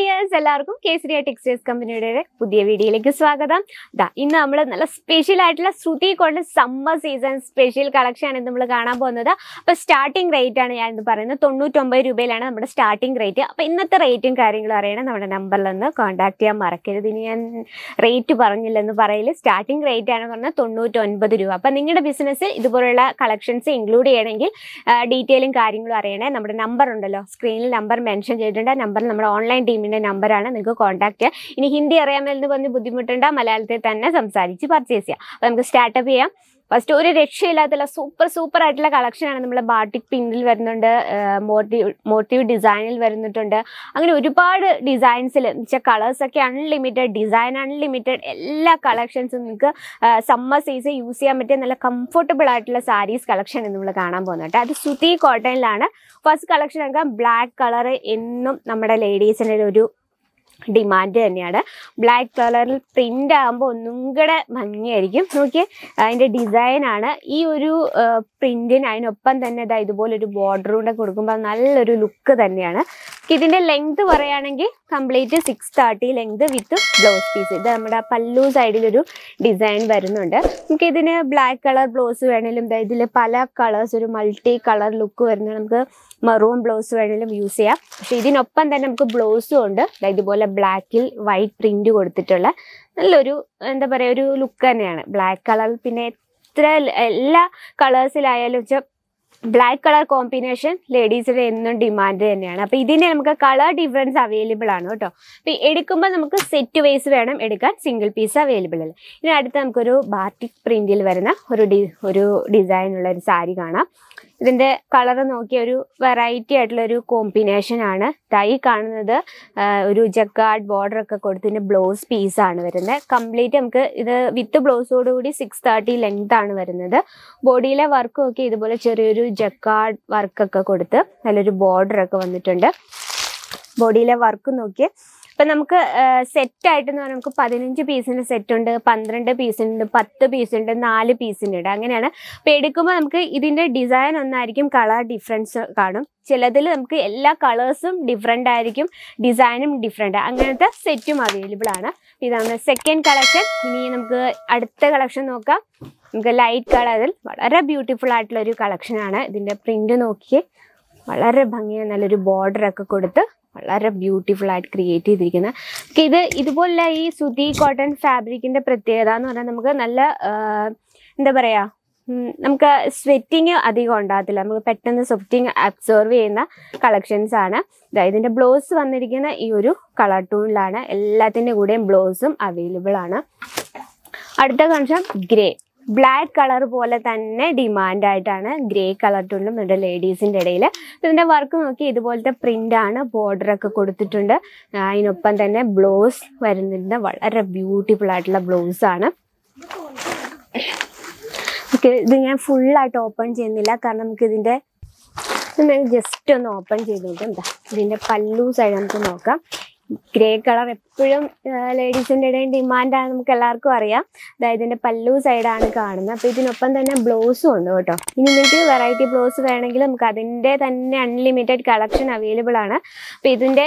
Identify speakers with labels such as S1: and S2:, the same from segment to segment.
S1: நம்முடைய ഡിയേഴ്സ് എല്ലാവർക്കും കേസരിയ ടെക്സ്റ്റൈൽസ് കമ്പനിയുടെ പുതിയ വീഡിയോയിലേക്ക് സ്വാഗതം. ദാ ഇന്ന് നമ്മൾ നല്ല സ്പെഷ്യൽ ആയിട്ടുള്ള ശ്രുതി കൊണ്ട് സമ്മർ സീസൺ സ്പെഷ്യൽ കളക്ഷൻ ആണ് നമ്മൾ കാണാൻ പോകുന്നത്. അപ്പോൾ സ്റ്റാർട്ടിംഗ് റേറ്റ് ആണ് ഞാൻ ഇന്ന് പറയുന്നത്. തൊണ്ണൂറ്റൊമ്പത് രൂപയിലാണ് നമ്മുടെ സ്റ്റാർട്ടിംഗ് റേറ്റ് അപ്പോൾ ഇന്നത്തെ റേറ്റും കാര്യങ്ങളും അറിയണം. നമ്മുടെ നമ്പറിൽ നിന്ന് കോൺടാക്ട് ചെയ്യാൻ മറക്കരുത്. ഇനി ഞാൻ റേറ്റ് പറഞ്ഞില്ലെന്ന് പറയൽ. സ്റ്റാർട്ടിംഗ് റേറ്റ് ആണ് പറഞ്ഞാൽ തൊണ്ണൂറ്റൊൻപത് രൂപ. അപ്പോൾ നിങ്ങളുടെ ബിസിനസ്സിൽ ഇതുപോലുള്ള കളക്ഷൻസ് ഇൻക്ലൂഡ് ചെയ്യണമെങ്കിൽ ഡീറ്റെയിലും കാര്യങ്ങളും അറിയണേ. നമ്മുടെ നമ്പർ ഉണ്ടല്ലോ. സ്ക്രീനിൽ നമ്പർ മെൻഷൻ ചെയ്തിട്ടുണ്ട്. നമ്പർ നമ്മുടെ ഓൺലൈൻ ടീമിന്റെ നമ്പറാണ്. നിങ്ങൾക്ക് കോൺടാക്ട് ചെയ്യാം. ഇനി ഹിന്ദി അറിയാമെന്ന് പറഞ്ഞ് ബുദ്ധിമുട്ടുണ്ട് മലയാളത്തിൽ തന്നെ സംസാരിച്ച് പർച്ചേസ് ചെയ്യാം. അപ്പോൾ നമുക്ക് സ്റ്റാർട്ടപ്പ് ചെയ്യാം. ഫസ്റ്റ് ഒരു രക്ഷയില്ലാത്തുള്ള സൂപ്പർ സൂപ്പർ ആയിട്ടുള്ള കളക്ഷനാണ് നമ്മൾ ബാട്ടിക് പിന്നിൽ വരുന്നുണ്ട്. മോട്ടീവ് മോട്ടീവ് ഡിസൈനിൽ വരുന്നിട്ടുണ്ട്. അങ്ങനെ ഒരുപാട് ഡിസൈൻസിൽ വെച്ചാൽ കളേഴ്സൊക്കെ അൺലിമിറ്റഡ് ഡിസൈൻ അൺലിമിറ്റഡ് എല്ലാ കളക്ഷൻസും നിങ്ങൾക്ക് സമ്മർ സീസൺ യൂസ് ചെയ്യാൻ പറ്റിയ നല്ല കംഫർട്ടബിൾ ആയിട്ടുള്ള സാരീസ് കളക്ഷൻ നമ്മൾ കാണാൻ പോകുന്നുണ്ട് അത് സുതി കോട്ടണിലാണ് ഫസ്റ്റ് കളക്ഷൻ ഒക്കെ ബ്ലാക്ക് കളർ എന്നും നമ്മുടെ ലേഡീസിന്റെ ഒരു ഡിമാൻഡ് തന്നെയാണ്. ബ്ലാക്ക് കളറിൽ പ്രിന്റ് ആകുമ്പോൾ ഒന്നും കൂടെ ഭംഗിയായിരിക്കും. നോക്കിയേ അതിന്റെ ഡിസൈനാണ് ഈ ഒരു പ്രിന്റിന് അതിനൊപ്പം തന്നെ ഇതാ ഇതുപോലൊരു ബോർഡർ കൂടെ കൊടുക്കുമ്പോൾ നല്ലൊരു ലുക്ക് തന്നെയാണ്. ഇതിന്റെ ലെങ്ത് പറയുകയാണെങ്കിൽ complete six thirty length with blouse piece ഇത് നമ്മുടെ പല്ലു സൈഡിലൊരു ഡിസൈൻ വരുന്നുണ്ട്. നമുക്ക് ഇതിന് ബ്ലാക്ക് കളർ ബ്ലൗസ് വേണമെങ്കിലും ഇതിൽ പല കളേഴ്സ് ഒരു മൾട്ടി കളർ ലുക്ക് വരുന്നത് നമുക്ക് മെറൂൺ ബ്ലൗസ് വേണമെങ്കിലും യൂസ് ചെയ്യാം. പക്ഷേ ഇതിനൊപ്പം തന്നെ നമുക്ക് ബ്ലൗസും ഉണ്ട്. ഇതുപോലെ ബ്ലാക്കിൽ വൈറ്റ് പ്രിന്റ് കൊടുത്തിട്ടുള്ള നല്ലൊരു എന്താ പറയുക ഒരു ലുക്ക് തന്നെയാണ്. ബ്ലാക്ക് കളർ പിന്നെ എത്ര എല്ലാ കളേഴ്സിലായാലും വെച്ചാൽ ബ്ലാക്ക് കളർ കോമ്പിനേഷൻ ലേഡീസിന് എന്നും ഡിമാൻഡ് തന്നെയാണ്. അപ്പോൾ ഇതിന് നമുക്ക് കളർ ഡിഫറൻസ് അവൈലബിൾ ആണ് കേട്ടോ. അപ്പോൾ എടുക്കുമ്പോൾ നമുക്ക് സെറ്റ് വൈസ് വേണം എടുക്കാൻ സിംഗിൾ പീസ് അവൈലബിൾ അല്ല ഇനി അടുത്ത് നമുക്കൊരു ബാർട്ടിക് പ്രിന്റിൽ വരുന്ന ഒരു ഡി ഒരു ഡിസൈനുള്ള ഒരു സാരി കാണാം. ഇതിന്റെ കളർ നോക്കിയ ഒരു വെറൈറ്റി ആയിട്ടുള്ള ഒരു കോമ്പിനേഷൻ ആണ്. തൈ കാണുന്നത് ഒരു ജക്കാർഡ് ബോർഡർ ഒക്കെ കൊടുത്തതിന്റെ ബ്ലൗസ് പീസ് ആണ് വരുന്നത്. കംപ്ലീറ്റ് നമുക്ക് ഇത് വിത്ത് ബ്ലൗസോടുകൂടി സിക്സ് തേർട്ടി ലെങ്ത് ആണ് വരുന്നത്. ബോഡിയിലെ വർക്കും ഒക്കെ ഇതുപോലെ ചെറിയൊരു ജക്കാർഡ് വർക്കൊക്കെ കൊടുത്ത് നല്ലൊരു ബോർഡർ ഒക്കെ വന്നിട്ടുണ്ട്. ബോഡിയിലെ വർക്ക് നോക്കി ഇപ്പം നമുക്ക് സെറ്റ് ആയിട്ട് എന്ന് പറഞ്ഞാൽ നമുക്ക് പതിനഞ്ച് പീസിന്റെ സെറ്റ് ഉണ്ട് പന്ത്രണ്ട് പീസുണ്ട് പത്ത് പീസുണ്ട് നാല് പീസിന്റെ ഉണ്ട് അങ്ങനെയാണ്. അപ്പോൾ എടുക്കുമ്പോൾ നമുക്ക് ഇതിന്റെ ഡിസൈൻ ഒന്നായിരിക്കും കളർ ഡിഫറൻസ് കാണും. ചിലതിൽ നമുക്ക് എല്ലാ കളേഴ്സും ഡിഫറെന്റ് ആയിരിക്കും ഡിസൈനും ഡിഫറെന്റ്. അങ്ങനത്തെ സെറ്റും അവൈലബിൾ ആണ്. ഇതാണ് സെക്കൻഡ് കളക്ഷൻ ഇനി നമുക്ക് അടുത്ത കളക്ഷൻ നോക്കാം. നമുക്ക് ലൈറ്റ് കളറിൽ വളരെ ബ്യൂട്ടിഫുൾ ആയിട്ടുള്ള ഒരു കളക്ഷനാണ് ഇതിന്റെ പ്രിന്റ് നോക്കി വളരെ ഭംഗിയായി നല്ലൊരു ബോർഡർ ഒക്കെ കൊടുത്ത് വളരെ ബ്യൂട്ടിഫുൾ ആയിട്ട് ക്രിയേറ്റ് ചെയ്തിരിക്കുന്നത് ഓക്കെ ഇത് ഇതുപോലുള്ള ഈ സുതി കോട്ടൺ ഫാബ്രിക്കിന്റെ പ്രത്യേകത എന്ന് പറഞ്ഞാൽ നമുക്ക് നല്ല എന്താ പറയാ നമുക്ക് സ്വെറ്റിങ് അധികം ഉണ്ടാകത്തില്ല. നമുക്ക് പെട്ടെന്ന് സ്വെറ്റിങ് അബ്സോർവ് ചെയ്യുന്ന കളക്ഷൻസ് ആണ്. ഇതിന്റെ ബ്ലൗസ് വന്നിരിക്കുന്ന ഈ ഒരു കളർ ടൂണിലാണ് എല്ലാത്തിന്റെ കൂടെയും ബ്ലൗസും അവൈലബിൾ ആണ്. അടുത്ത കളക്ഷൻ ഗ്രേ ബ്ലാക്ക് കളർ പോലെ തന്നെ ഡിമാൻഡായിട്ടാണ് ഗ്രേ കളർ ടുണ്ടും നമ്മുടെ ലേഡീസിന്റെ ഇടയിൽ ഇതിന്റെ വർക്ക് നോക്കി ഇതുപോലത്തെ പ്രിന്റ് ആണ് ബോർഡർ ഒക്കെ കൊടുത്തിട്ടുണ്ട്. അതിനൊപ്പം തന്നെ ബ്ലൗസ് വരുന്നുണ്ട് വളരെ ബ്യൂട്ടിഫുൾ ആയിട്ടുള്ള ബ്ലൗസ് ആണ്. നമുക്ക് ഇത് ഞാൻ ഫുള്ളായിട്ട് ഓപ്പൺ ചെയ്യുന്നില്ല. കാരണം നമുക്ക് ഇതിന്റെ ജസ്റ്റ് ഒന്ന് ഓപ്പൺ ചെയ്ത് നോക്കാം. എന്താ ഇതിന്റെ പല്ലു നമുക്ക് നോക്കാം. ഗ്രേ കളർ എപ്പോഴും ലേഡീസിന്റെ ഇടയിൽ ഡിമാൻഡാണ് നമുക്ക് എല്ലാവർക്കും അറിയാം. അതായത് ഇതിന്റെ പല്ലു സൈഡാണ് കാണുന്നത്. അപ്പോൾ ഇതിനൊപ്പം തന്നെ ബ്ലൗസും ഉണ്ട് കേട്ടോ. ഇനി നിങ്ങൾക്ക് വെറൈറ്റി ബ്ലൗസ് വേണമെങ്കിൽ നമുക്ക് അതിന്റെ തന്നെ അൺലിമിറ്റഡ് കളക്ഷൻ അവൈലബിൾ ആണ്. അപ്പോൾ ഇതിന്റെ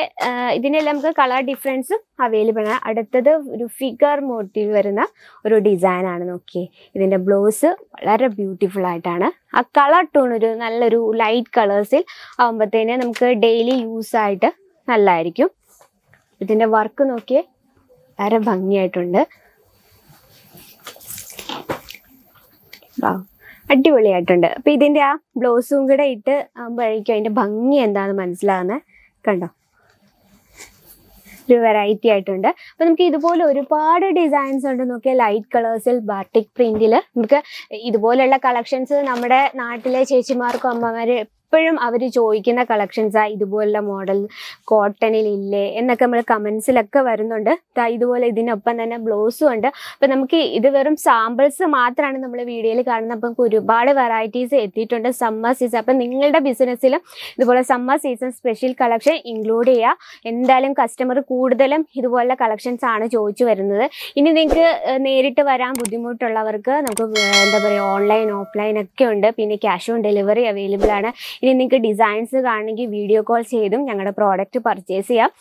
S1: ഇതിനെല്ലാം നമുക്ക് കളർ ഡിഫറൻസും അവൈലബിൾ ആണ്. അടുത്തത് ഒരു ഫിഗർ മോട്ടീവ് വരുന്ന ഒരു ഡിസൈൻ ആണ് നോക്കിയേ. ഇതിന്റെ ബ്ലൗസ് വളരെ ബ്യൂട്ടിഫുൾ ആയിട്ടാണ്. ആ കളർ ടോൺ ഒരു നല്ലൊരു ലൈറ്റ് കളേഴ്സിൽ ആകുമ്പോഴത്തേന് നമുക്ക് ഡെയിലി യൂസ് ആയിട്ട് നല്ലതായിരിക്കും ഇതിന്റെ വർക്ക് നോക്കിയേ വളരെ ഭംഗിയായിട്ടുണ്ട്. അടിപൊളിയായിട്ടുണ്ട്. അപ്പൊ ഇതിന്റെ ആ ബ്ലൗസും കൂടെ ഇട്ട് ആകുമ്പോഴേക്കും അതിന്റെ ഭംഗി എന്താണെന്ന് മനസ്സിലാകുന്നത് കണ്ടോ? ഒരു വെറൈറ്റി ആയിട്ടുണ്ട്. അപ്പൊ നമുക്ക് ഇതുപോലെ ഒരുപാട് ഡിസൈൻസ് ഉണ്ട്. നോക്കിയാൽ ലൈറ്റ് കളേഴ്സിൽ ബാട്ടിക് പ്രിന്റിൽ നമുക്ക് ഇതുപോലെയുള്ള കളക്ഷൻസ് നമ്മുടെ നാട്ടിലെ ചേച്ചിമാർക്കും അമ്മമാര് എപ്പോഴും അവർ ചോദിക്കുന്ന കളക്ഷൻസ് ആ ഇതുപോലുള്ള മോഡൽ കോട്ടണിൽ ഇല്ലേ എന്നൊക്കെ നമ്മൾ കമൻസിലൊക്കെ വരുന്നുണ്ട്. ഇതുപോലെ ഇതിനൊപ്പം തന്നെ ബ്ലൗസും ഉണ്ട്. അപ്പം നമുക്ക് ഇത് വെറും സാമ്പിൾസ് മാത്രമാണ് നമ്മൾ വീഡിയോയിൽ കാണുന്നത്. അപ്പം ഒരുപാട് വെറൈറ്റീസ് എത്തിയിട്ടുണ്ട് സമ്മർ സീസൺ അപ്പം നിങ്ങളുടെ ബിസിനസ്സിലും ഇതുപോലെ summer season special collection include ചെയ്യുക എന്തായാലും കസ്റ്റമർ കൂടുതലും ഇതുപോലുള്ള കളക്ഷൻസ് ആണ് ചോദിച്ചു വരുന്നത്. ഇനി നിങ്ങൾക്ക് നേരിട്ട് വരാൻ ബുദ്ധിമുട്ടുള്ളവർക്ക് നമുക്ക് എന്താ പറയുക ഓൺലൈൻ ഓഫ്ലൈൻ ഒക്കെ ഉണ്ട്. പിന്നെ ക്യാഷ് ഓൺ ഡെലിവറി അവൈലബിൾ ആണ്. ഇനി നിങ്ങൾക്ക് ഡിസൈൻസ് കാണണമെങ്കിൽ വീഡിയോ കോൾ ചെയ്തും ഞങ്ങളുടെ പ്രോഡക്റ്റ് പർച്ചേസ് ചെയ്യാം.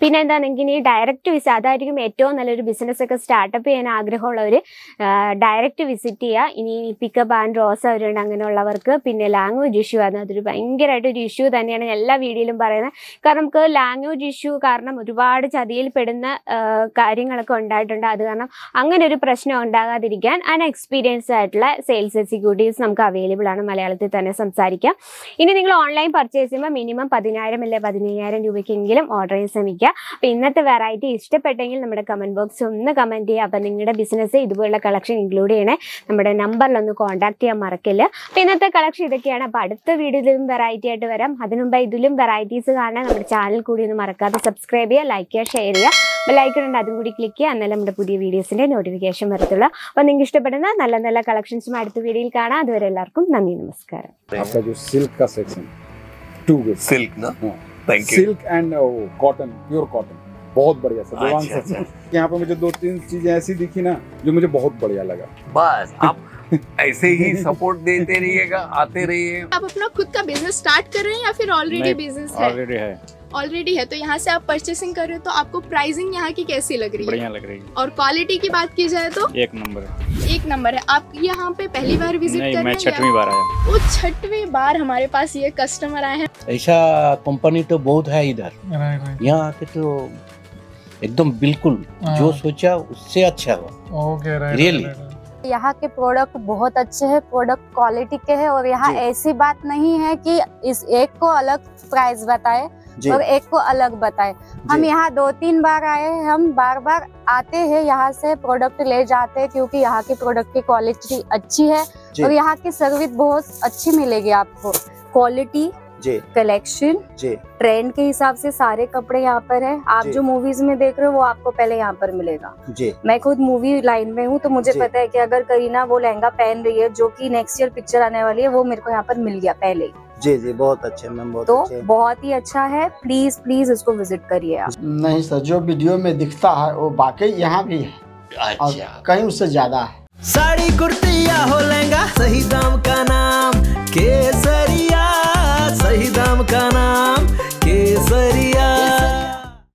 S1: പിന്നെ എന്താണെങ്കിൽ ഈ ഡയറക്റ്റ് വിസ അതായിരിക്കും ഏറ്റവും നല്ലൊരു ബിസിനസ് ഒക്കെ സ്റ്റാർട്ടപ്പ് ചെയ്യാൻ ആഗ്രഹമുള്ളവർ ഡയറക്റ്റ് വിസിറ്റ് ചെയ്യുക ഇനി പിക്കപ്പ് ആൻഡ് റോസ് അവരുണ്ട് അങ്ങനെയുള്ളവർക്ക്. പിന്നെ ലാംഗ്വേജ് ഇഷ്യൂ ആണ്. അതൊരു ഭയങ്കരമായിട്ട് ഒരു ഇഷ്യൂ തന്നെയാണ് എല്ലാ വീഡിയോയിലും പറയുന്നത്. കാരണം നമുക്ക് ലാംഗ്വേജ് ഇഷ്യൂ കാരണം ഒരുപാട് ചതിയിൽ പെടുന്ന കാര്യങ്ങളൊക്കെ ഉണ്ടായിട്ടുണ്ട്. അത് കാരണം അങ്ങനെ ഒരു പ്രശ്നം ഉണ്ടാകാതിരിക്കാൻ അൺ എക്സ്പീരിയൻസ് ആയിട്ടുള്ള സെയിൽസ് എക്സിക്യൂട്ടീവ്സ് നമുക്ക് അവൈലബിൾ ആണ് മലയാളത്തിൽ തന്നെ സംസാരിക്കാം. ഇനി നിങ്ങൾ ഓൺലൈൻ പർച്ചേസ് ചെയ്യുമ്പോൾ മിനിമം പതിനായിരം അല്ലെ പതിനയ്യായിരം രൂപയ്ക്കെങ്കിലും ഓർഡർ ചെയ്യാൻ ശ്രമിക്കുക. അറിയിക്കുക അപ്പോൾ ഇന്നത്തെ വെറൈറ്റി ഇഷ്ടപ്പെട്ടെങ്കിൽ നമ്മുടെ കമന്റ് ബോക്സ് ഒന്ന് കമന്റ് ചെയ്യുക. അപ്പം നിങ്ങളുടെ ബിസിനസ് ഇതുപോലുള്ള കളക്ഷൻ ഇൻക്ലൂഡ് ചെയ്യണേ. നമ്മുടെ നമ്പറിൽ ഒന്ന് കോൺടാക്ട് ചെയ്യാൻ മറക്കില്ല. അപ്പോൾ ഇന്നത്തെ കളക്ഷൻ ഇതൊക്കെയാണ്. അപ്പോൾ അടുത്ത വീഡിയോയിലും വെറൈറ്റി ആയിട്ട് വരാം. അതിനുമുമ്പ് ഇതിലും വെറൈറ്റീസ് കാണാൻ നമ്മുടെ ചാനൽ കൂടി ഒന്ന് മറക്കാതെ സബ്സ്ക്രൈബ് ചെയ്യുക ലൈക്ക് ചെയ്യുക ഷെയർ ചെയ്യുക. അപ്പോൾ ലൈക്ക് ഉണ്ട് അതും കൂടി ക്ലിക്ക് ചെയ്യുക. എന്നാലും നമ്മുടെ പുതിയ വീഡിയോസിന്റെ നോട്ടിഫിക്കേഷൻ വരത്തുള്ളൂ. അപ്പോൾ നിങ്ങൾക്ക് ഇഷ്ടപ്പെടുന്ന നല്ല നല്ല കളക്ഷൻസും അടുത്ത വീഡിയോയിൽ കാണാം. അതുവരെ എല്ലാവർക്കും നന്ദി നമസ്കാരം.
S2: Silk
S3: thank you
S2: silk and cotton pure cotton बहुत बढ़िया सर
S3: अच्छा,
S2: सर। यहाँ पे मुझे दो तीन चीज़ें ऐसी दिखी ना जो मुझे बहुत बढ़िया लगा।
S3: बस आप ऐसे ही सपोर्ट देते रहिएगा आते रहिए।
S4: आप अपना खुद का बिज़नेस स्टार्ट कर रहे हैं या फिर ऑलरेडी बिज़नेस है?
S2: ऑलरेडी है।
S4: ऑलरेडी है तो यहाँ से आप परचेसिंग कर रहे हो तो आपको प्राइसिंग यहाँ की कैसी लग रही है?
S5: बढ़िया लग रही है।
S4: और क्वालिटी की बात की जाए तो?
S5: एक नंबर है।
S4: एक नंबर है। आप यहाँ पे पहली बार विज़िट
S5: नहीं
S4: कर
S5: मैं
S4: रहे हैं
S5: छठवीं बार आया
S4: वो छठवीं बार हमारे पास ये कस्टमर आए हैं?
S6: ऐसा कंपनी तो बहुत है इधर। यहाँ आके तो एकदम बिल्कुल जो सोचा उससे अच्छा हुआ।
S7: ओके
S6: रियली
S8: यहाँ के प्रोडक्ट बहुत अच्छे हैं प्रोडक्ट क्वालिटी के हैं और यहाँ ऐसी बात नहीं है कि इस एक को अलग प्राइस बताए और एक को अलग बताए। हम यहाँ दो तीन बार आए हैं हम बार बार आते हैं यहाँ से प्रोडक्ट ले जाते हैं क्योंकि यहाँ की प्रोडक्ट की क्वालिटी अच्छी है और यहाँ की सर्विस बहुत अच्छी मिलेगी आपको। क्वालिटी कलेक्शन
S6: जी।
S8: ट्रेंड के हिसाब से सारे कपड़े यहाँ पर है। आप
S6: जो।
S8: मूवीज़ में देख रहे हो वो आपको पहले यहाँ पर मिलेगा।
S6: जी।
S8: मैं खुद मूवी लाइन में हूँ तो मुझे पता है कि अगर करीना वो लहंगा पहन रही है जो कि नेक्स्ट ईयर पिक्चर आने वाली है वो मेरे को यहाँ पर मिल गया पहले ही।
S6: जी जी बहुत अच्छे मैम बहुत
S8: तो
S6: अच्छे।
S8: बहुत ही अच्छा है। प्लीज़ प्लीज़ इसको विज़िट करिए आप।
S7: नहीं सर जो वीडियो में दिखता है वो बाकी यहाँ भी है।
S6: अच्छा।
S7: कहीं उससे ज़्यादा है।
S9: साड़ी कुर्तिया हो लहंगा सही दाम का नाम केसरिया। सही दाम का नाम केसरिया।